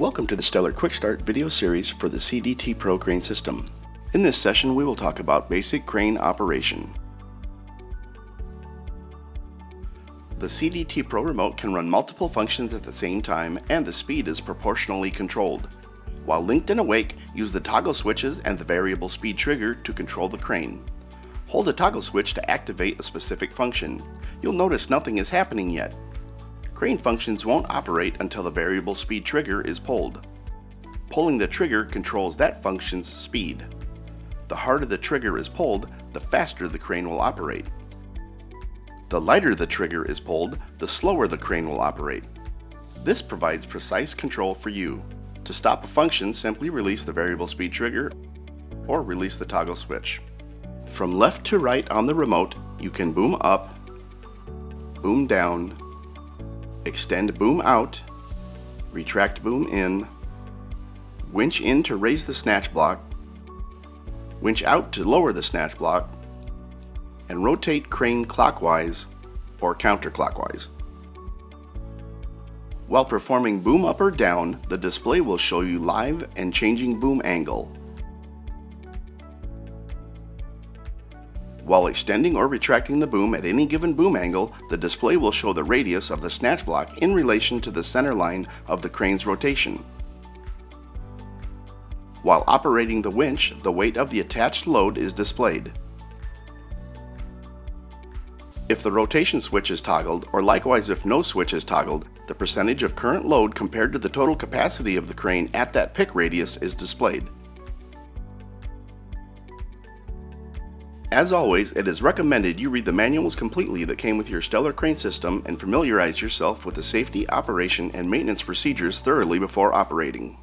Welcome to the Stellar Quick Start video series for the CDT Pro crane system. In this session we will talk about basic crane operation. The CDT Pro remote can run multiple functions at the same time and the speed is proportionally controlled. While linked and awake, use the toggle switches and the variable speed trigger to control the crane. Hold a toggle switch to activate a specific function. You'll notice nothing is happening yet, Crane functions won't operate until the variable speed trigger is pulled. Pulling the trigger controls that function's speed. The harder the trigger is pulled, the faster the crane will operate. The lighter the trigger is pulled, the slower the crane will operate. This provides precise control for you. To stop a function, simply release the variable speed trigger or release the toggle switch. From left to right on the remote, you can boom up, boom down, extend boom out, retract boom in, winch in to raise the snatch block, winch out to lower the snatch block, and rotate crane clockwise or counterclockwise. While performing boom up or down, the display will show you live and changing boom angle. While extending or retracting the boom at any given boom angle, the display will show the radius of the snatch block in relation to the center line of the crane's rotation. While operating the winch, the weight of the attached load is displayed. If the rotation switch is toggled, or likewise if no switch is toggled, the percentage of current load compared to the total capacity of the crane at that pick radius is displayed. As always, it is recommended you read the manuals completely that came with your Stellar Crane system and familiarize yourself with the safety, operation, and maintenance procedures thoroughly before operating.